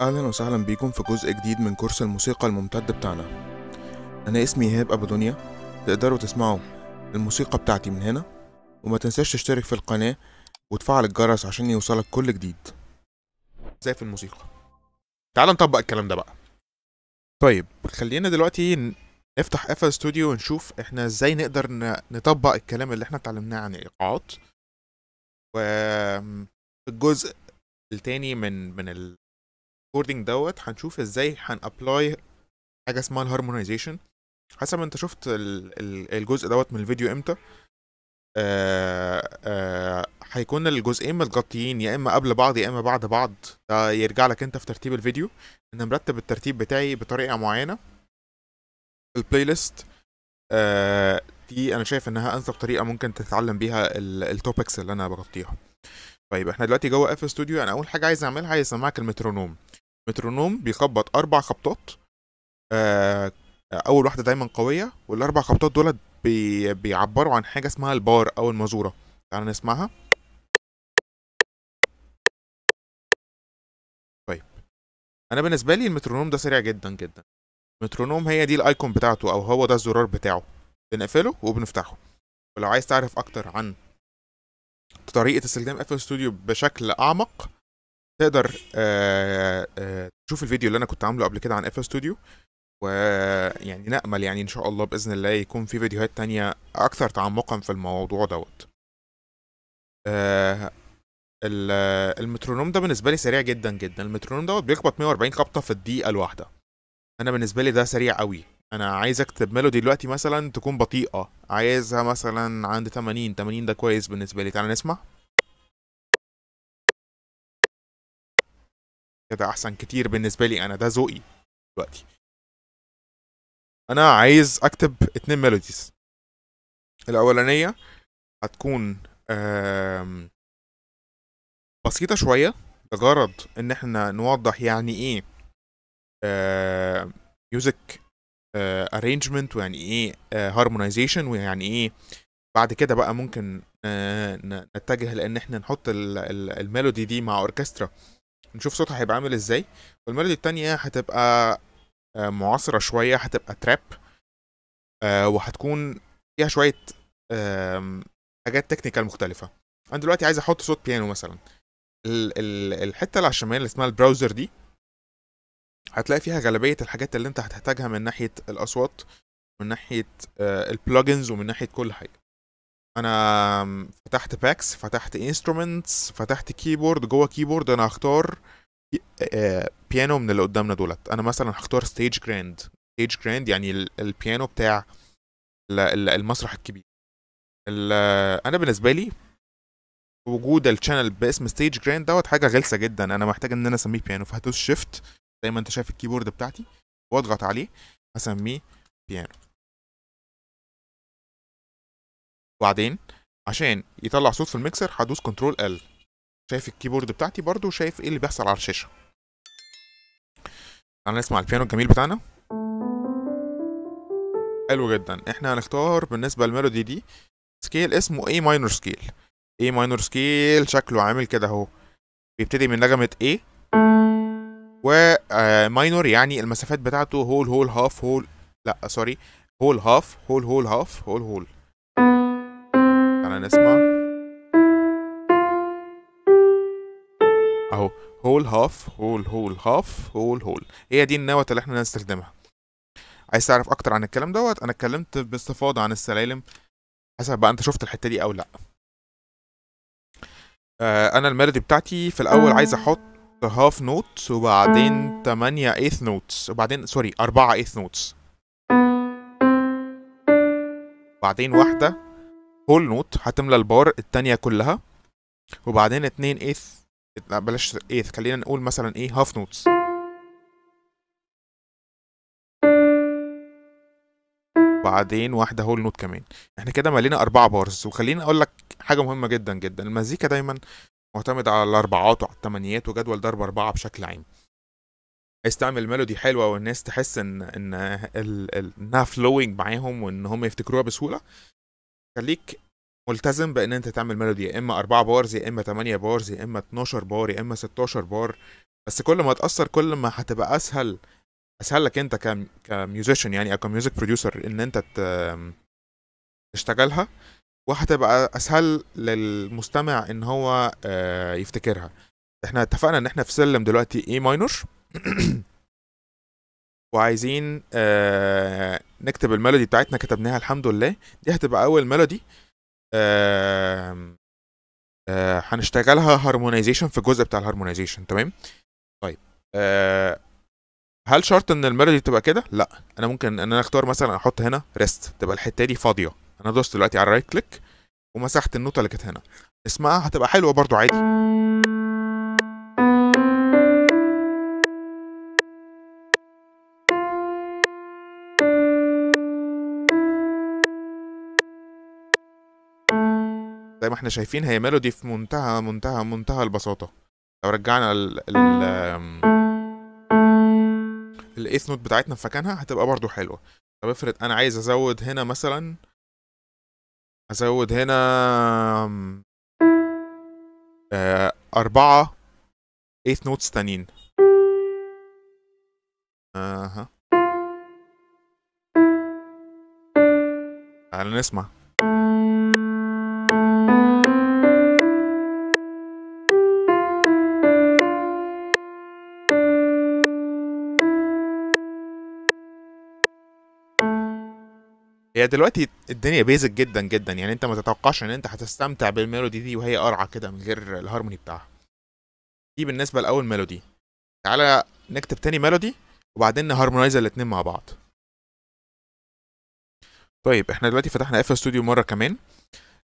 أهلا وسهلا بيكم في جزء جديد من كورس الموسيقى الممتد بتاعنا. أنا اسمي إيهاب أبو دنيا تقدروا تسمعوا الموسيقى بتاعتي من هنا. وما تنساش تشترك في القناة وتفعل الجرس عشان يوصلك كل جديد. زي في الموسيقى؟ تعال نطبق الكلام ده بقى. طيب خلينا دلوقتي نفتح FL Studio ونشوف إحنا إزاي نقدر نطبق الكلام اللي إحنا اتعلمناه عن الايقاعات و الجزء التاني من من ال recording دوت هنشوف إزاي هن apply حاجة اسمها ال harmonization حسب أنت شفت ال- ال- الجزء دوت من الفيديو إمتى؟ آه، آه، هيكون الجزئين متغطيين يا إما قبل بعض يا إما بعد بعض. ده يرجع لك أنت في ترتيب الفيديو. أنا مرتب الترتيب بتاعي بطريقة معينة. ال playlist آه، دي أنا شايف إنها أنسب طريقة ممكن تتعلم بيها ال topics اللي أنا بغطيها. طيب إحنا دلوقتي جوه FL Studio أنا أول حاجة عايز أعملها عايز أسمعك ال metronome. ال metronome بيخبط أربع خبطات آه، أول واحدة دايما قوية والأربع خبطات دول بي بيعبروا عن حاجة اسمها البار أو المازورة تعال نسمعها. طيب. أنا بالنسبة لي المترونوم ده سريع جدا جدا. المترونوم هي دي ال icon بتاعته أو هو ده الزرار بتاعه. بنقفله وبنفتحه. ولو عايز تعرف أكتر عن طريقة استخدام FL Studio بشكل أعمق تقدر آه آه تشوف الفيديو اللي أنا كنت عامله قبل كده عن FL Studio ويعني نأمل يعني إن شاء الله بإذن الله يكون في فيديوهات تانية أكثر تعمقا في الموضوع دوت. آه ال- المترونوم ده بالنسبة لي سريع جدا جدا. المترونوم دوت بيخبط 140 خبطه في الدقيقة الواحدة. أنا بالنسبة لي ده سريع قوي أنا عايز أكتب ميلودي دلوقتي مثلا تكون بطيئة. عايزها مثلا عند 80 80 ده كويس بالنسبة لي. تعالى نسمع. كده أحسن كتير بالنسبة لي أنا ده ذوقي دلوقتي. أنا عايز أكتب اتنين ميلوديز الأولانية هتكون بسيطة شوية بغرض إن إحنا نوضح يعني إيه music arrangement ويعني إيه harmonization ويعني إيه بعد كده بقى ممكن آه، نتجه لإن إحنا نحط ال- ال- ال melody دي مع أوركسترا نشوف صوتها هيبقى عامل إزاي. وال melody التانية هتبقى آه، معاصرة شوية هتبقى trap آه، وهتكون فيها شوية حاجات technical مختلفة. أنا دلوقتي عايز أحط صوت بيانو مثلا. ال- ال- الحتة اللي على الشمال اللي اسمها ال browser دي هتلاقي فيها غالبية الحاجات اللي أنت هتحتاجها من ناحية الأصوات من ناحية ال plugins ومن ناحية كل حاجة. آم، فتحت packs فتحت instruments فتحت keyboard جوه keyboard أنا هختار بيانو من اللي قدامنا دولت. أنا مثلا هختار stage grand stage grand يعني ال- البيانو بتاع ال- ال- المسرح الكبير. ال- أنا بالنسبة لي وجود الـ channel باسم stage grand دوت حاجة غلسة جدا. أنا محتاج إن أنا أسميه بيانو فهدوس shift زي ما أنت شايف الـ keyboard بتاعتي وأضغط عليه هسميه بيانو وبعدين عشان يطلع صوت في الميكسر هدوس control L شايف الـ keyboard بتاعتي برضو شايف إيه اللي بيحصل على الشاشة. تعالى نسمع البيانو الجميل بتاعنا. حلو جدا. إحنا هنختار بالنسبة للـ melody دي scale اسمه A minor scale. A minor scale شكله عامل كده اهو. بيبتدي من نغمه A و آه، minor يعني المسافات بتاعته whole whole half whole لا sorry whole half whole whole half whole whole نسمع. أهو whole half whole whole half whole whole. هي دي النوت اللي إحنا هنستخدمها عايز تعرف أكتر عن الكلام دوت؟ أنا اتكلمت باستفاضة عن السلالم. حسب بقى أنت شفت الحتة دي أو لأ. آه أنا الـ melody بتاعتي في الأول عايز أحط half note وبعدين 8 eighth notes وبعدين sorry 4 eighth notes. بعدين واحدة whole note هتملى البار التانية كلها. وبعدين اتنين eighth لا بلاش eighth خلينا نقول مثلا إيه half notes بعدين واحدة whole note كمان. إحنا كده مالينا أربعة bars وخليني أقول لك حاجة مهمة جدا جدا. المزيكا دايما معتمدة على الأربعات وعلى التمانيات وجدول ضرب أربعة بشكل عام. عايز تعمل melody حلوة والناس تحس ال- ال- إنها flowing معاهم وإن هم يفتكروها بسهولة. خليك ملتزم بأن أنت تعمل melody يا إما 4 bars يا إما 8 bars يا إما 12 بار يا إما 16 بار. بس كل ما تقصر كل ما هتبقى أسهل أسهل لك أنت كم كـ musician يعني أو كـ music producer إن أنت تشتغلها وهتبقى أسهل للمستمع إن هو آه، يفتكرها. إحنا اتفقنا إن إحنا في سلم دلوقتي A minor وعايزين آه، نكتب الـ melody بتاعتنا كتبناها الحمد لله. دي هتبقى أول melody. آه، هنشتغلها harmonization في الجزء بتاع الـ harmonization تمام؟ طيب آه، هل شرط إن الـ melody تبقى كده؟ لا. أنا ممكن إن أنا أختار مثلا أحط هنا rest تبقى الحتة دي فاضية. أنا دوست دلوقتي على الـ right click ومسحت النوتة اللي كانت هنا. اسمها هتبقى حلوة برضو عادي. إحنا شايفين هي melody في منتهى منتهى منتهى البساطة. لو رجعنا ال ال الـ eighth note بتاعتنا في مكانها هتبقى برضو حلوة. طب افرض أنا عايز ازود هنا مثلا ازود هنا آه، أربعة eighth notes تانيين. أها. تعالى نسمع. هي دلوقتي الدنيا basic جدا جدا. يعني أنت ما تتوقعش إن أنت هتستمتع بالـ melody دي وهي قرعه كده من غير الهارموني بتاعها. دي بالنسبة لأول melody. تعالى نكتب تاني melody وبعدين نـ harmonize الاتنين مع بعض. طيب إحنا دلوقتي فتحنا FL Studio مرة كمان.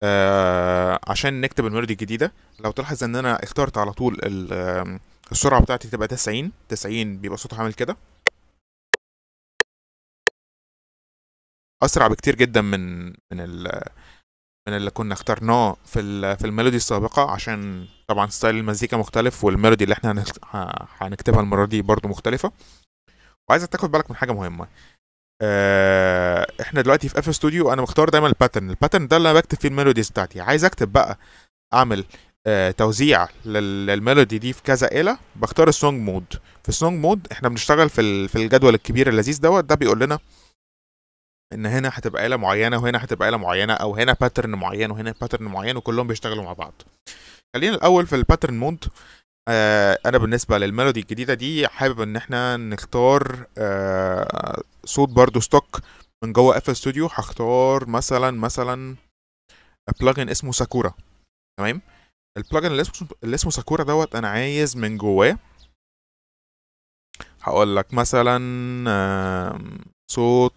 آه عشان نكتب الـ melody الجديدة لو تلاحظ إن أنا اخترت على طول السرعة بتاعتي تبقى 90 90 بيبقى صوتها عامل كده. أسرع بكتير جدا من من ال من اللي كنا اخترناه في ال في الـ melody السابقة عشان طبعا style المزيكا مختلف والـ melody اللي إحنا هنكتبها المرة دي برضو مختلفة. وعايزك تاخد بالك من حاجة مهمة. آه، إحنا دلوقتي في FL Studio أنا مختار دايما الـ pattern الـ pattern ده اللي أنا بكتب فيه الـ melodies بتاعتي. عايز أكتب بقى أعمل آه، توزيع لل- للـ melody دي في كذا آلة. بختار الـ song mode في الـ song mode إحنا بنشتغل في في الجدول الكبير اللذيذ دوت. ده بيقول لنا إن هنا هتبقى آلة معينة وهنا هتبقى آلة معينة أو هنا pattern معين وهنا pattern معين وكلهم بيشتغلوا مع بعض. خلينا الأول في الـ pattern mode آه أنا بالنسبة للـ melody الجديدة دي حابب إن إحنا نختار آه صوت برضو stock من جوه FL Studio هختار مثلا مثلا plugin اسمه Sakura تمام؟ الـ plugin اللي اسمه اللي اسمه Sakura دوت أنا عايز من جواه. هقول لك مثلا صوت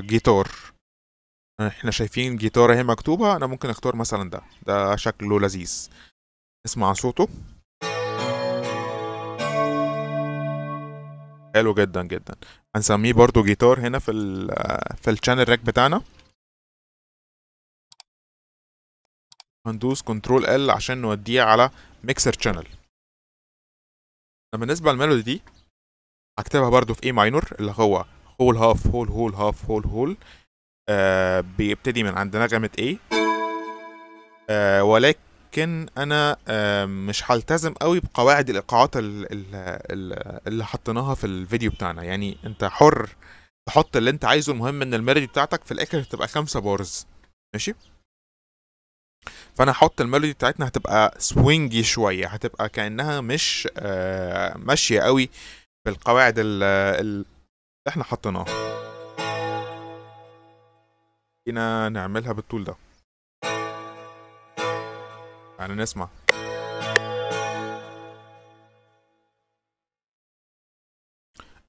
جيتار. إحنا شايفين جيتار اهي مكتوبة أنا ممكن اختار مثلا ده. ده شكله لذيذ. اسمع صوته. حلو جدا جدا. هنسميه برضو جيتار هنا في ال في الـ channel rack بتاعنا. هندوس control L عشان نوديه على mixer channel. بالنسبة للـ melody دي هكتبها برضو في A minor اللي هو whole half whole whole half whole whole آه بيبتدي من عند نغمة A. آه ولكن أنا آه مش هلتزم قوي بقواعد الإيقاعات ال- ال- ال- اللي حطيناها في الفيديو بتاعنا. يعني أنت حر تحط اللي أنت عايزه المهم إن الـ melody بتاعتك في الآخر تبقى خمسة bars ماشي؟ فأنا هحط الـ melody بتاعتنا هتبقى swingy شوية هتبقى كأنها مش آه ماشية قوي بالقواعد ال- إحنا حطيناها. جينا نعملها بالطول ده. يعني نسمع.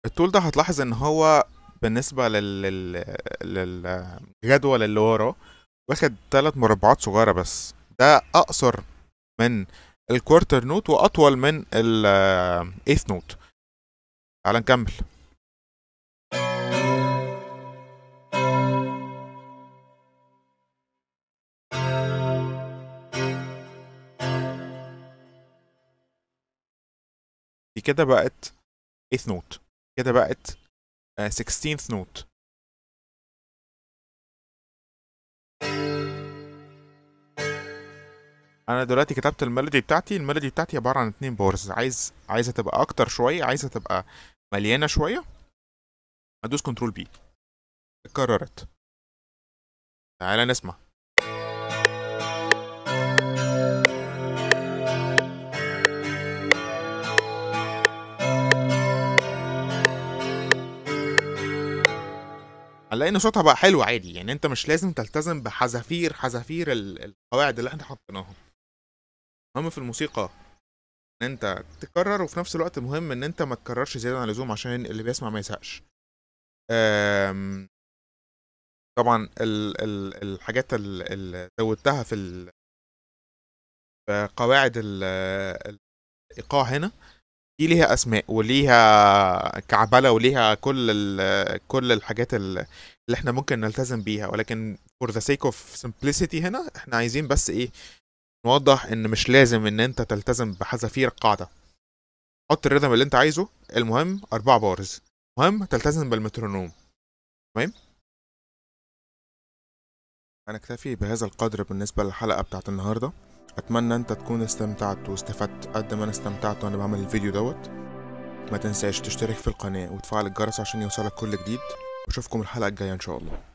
الطول ده هتلاحظ ان هو بالنسبة لل... لل... للجدول اللي وراه واخد ثلاث مربعات صغيرة بس. ده أقصر من ال quarter note وأطول من ال eighth note تعال نكمل. دي كده بقت 8th note كده بقت آه، 16th note أنا دلوقتي كتبت ال melody بتاعتي. ال melody بتاعتي عبارة عن اتنين bars عايز عايزة تبقى أكتر شوية عايزة تبقى مليانة شوية. ادوس Control B اتكررت. تعالى نسمع. هنلاقي ان صوتها بقى حلو عادي يعني أنت مش لازم تلتزم بحذافير حذافير ال- القواعد اللي إحنا حطيناها المهم في الموسيقى إن أنت تكرر وفي نفس الوقت مهم إن أنت ما تكررش زيادة عن اللزوم عشان اللي بيسمع ما يزهقش. أم، طبعا ال ال الحاجات ال- اللي زودتها في في قواعد ال- الإيقاع هنا. دي ليها أسماء وليها كعبلة وليها كل كل الحاجات ال- اللي إحنا ممكن نلتزم بيها. ولكن for the sake of simplicity هنا إحنا عايزين بس إيه؟ نوضح إن مش لازم إن أنت تلتزم بحذافير القاعده حط الريتم اللي أنت عايزه. المهم أربع بارز مهم تلتزم بالمترونوم. أنا اكتفي بهذا القدر بالنسبة للحلقة بتاعت النهارده. أتمنى أنت تكون استمتعت واستفدت قد ما أنا استمتعت وأنا بعمل الفيديو دوت. ما تنساش تشترك في القناة وتفعل الجرس عشان يوصلك كل جديد. وأشوفكم الحلقة الجاية إن شاء الله.